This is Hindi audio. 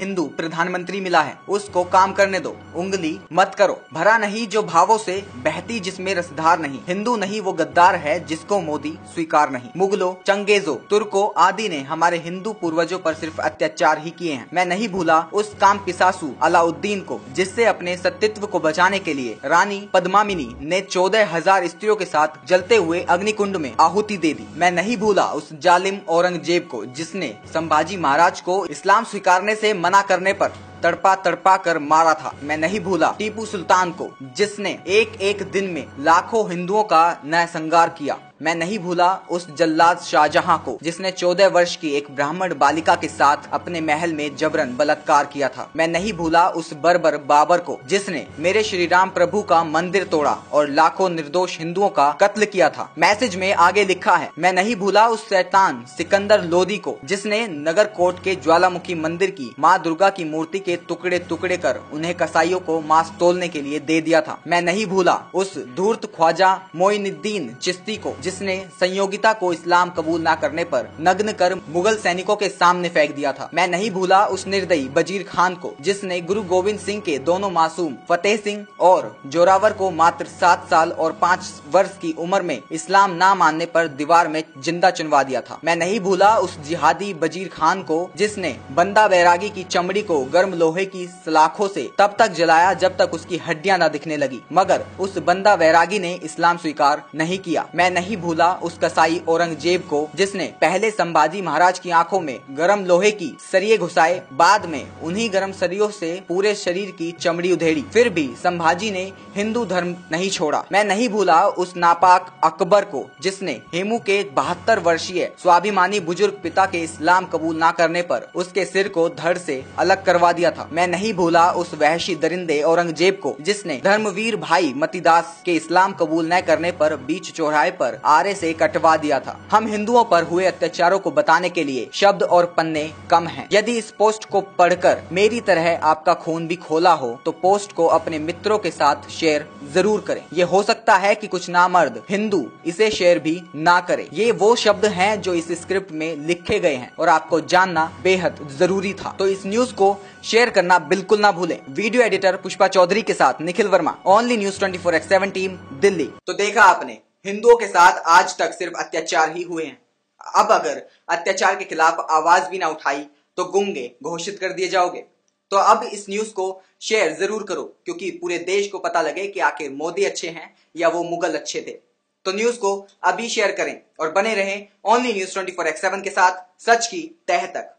हिंदू प्रधानमंत्री मिला है, उसको काम करने दो। उंगली मत करो। भरा नहीं जो भावों से बहती जिसमें रसधार नहीं। हिंदू नहीं वो गद्दार है जिसको मोदी स्वीकार नहीं। मुगलों, चंगेजों, तुर्को आदि ने हमारे हिंदू पूर्वजों पर सिर्फ़ अत्याचार ही किए हैं। मैं नहीं भूला उस काम पिसासू अलाउद्दीन को, जिससे अपने सत्यत्व को बचाने के लिए रानी पद्मामिनी ने चौदह हज़ार स्त्रियों के साथ जलते हुए अग्निकुंड में आहुति दे दी। मैं नहीं भूला उस जालिम औरंगज़ेब को, जिसने संभाजी महाराज को इस्लाम स्वीकारने से मना करने पर तड़पा तड़पा कर मारा था। मैं नहीं भूला टीपू सुल्तान को, जिसने एक एक दिन में लाखों हिंदुओं का नया संगार किया। मैं नहीं भूला उस जल्लाद शाहजहां को, जिसने चौदह वर्ष की एक ब्राह्मण बालिका के साथ अपने महल में जबरन बलात्कार किया था। मैं नहीं भूला उस बर्बर बाबर को, जिसने मेरे श्री राम प्रभु का मंदिर तोड़ा और लाखों निर्दोष हिंदुओं का कत्ल किया था। मैसेज में आगे लिखा है, मैं नहीं भूला उस शैतान सिकंदर लोधी को, जिसने नगर कोट के ज्वालामुखी मंदिर की माँ दुर्गा की मूर्ति के टुकड़े टुकड़े कर उन्हें कसाईयों को मांस तोलने के लिए दे दिया था। मैं नहीं भूला उस धूर्त ख्वाजा मोइनुद्दीन चिश्ती को जिसने संयोगिता को इस्लाम कबूल न करने पर नग्न कर मुगल सैनिकों के सामने फेंक दिया था। मैं नहीं भूला उस निर्दयी बजीर खान को, जिसने गुरु गोविंद सिंह के दोनों मासूम, फतेह सिंह और जोरावर को मात्र सात साल और पाँच वर्ष की उम्र में इस्लाम न मानने पर दीवार में ज़िंदा चुनवा दिया था। मैं नहीं भूला उस जिहादी बजीर खान को, जिसने बंदा बैरागी की चमड़ी को गर्म लोहे की सलाखों से तब तक जलाया जब तक उसकी हड्डियाँ न दिखने लगी। मगर उस बंदा बैरागी ने इस्लाम स्वीकार नहीं किया। मैं नहीं नहीं भूला उस कसाई औरंगज़ेब को, जिसने पहले संभाजी महाराज की आँखों में गरम लोहे की सरिये घुसाए, बाद में उन्हीं गरम सरियों से पूरे शरीर की चमड़ी उधेड़ी। फिर भी संभाजी ने हिंदू धर्म नहीं छोड़ा। मैं नहीं भूला उस नापाक अकबर को, जिसने हेमू के बहत्तर वर्षीय स्वाभिमानी बुज़ुर्ग पिता के इस्लाम कबूल न करने पर उसके सिर को धड़ से अलग करवा दिया था। मैं नहीं भूला उस वहशी दरिंदे औरंगज़ेब को, जिसने धर्मवीर भाई मतीदास के इस्लाम कबूल न करने पर बीच चौराहे पर आरे से कटवा दिया था। हम हिंदुओं पर हुए अत्याचारों को बताने के लिए शब्द और पन्ने कम हैं। यदि इस पोस्ट को पढ़कर मेरी तरह आपका खून भी खोला हो तो पोस्ट को अपने मित्रों के साथ शेयर ज़रूर करें। ये हो सकता है कि कुछ नामर्द हिंदू इसे शेयर भी ना करें। ये वो शब्द हैं जो इस स्क्रिप्ट में लिखे गए हैं और आपको जानना बेहद ज़रूरी था। तो इस न्यूज़ को शेयर करना बिल्कुल ना भूलें। वीडियो एडिटर पुष्पा चौधरी के साथ Nikhil Verma. Only news twenty four X seven team Delhi. तो देखा आपने हिंदुओं के साथ आज तक सिर्फ़ अत्याचार ही हुए हैं। अब अगर अत्याचार के खिलाफ आवाज़ भी ना उठाई तो गुंगे घोषित कर दिए जाओगे। तो अब इस न्यूज़ को शेयर ज़रूर करो, क्योंकि पूरे देश को पता लगे कि आखिर मोदी अच्छे हैं या वो मुगल अच्छे थे। तो न्यूज़ को अभी शेयर करें और बने रहें only news twenty four X seven के साथ, सच की तह तक।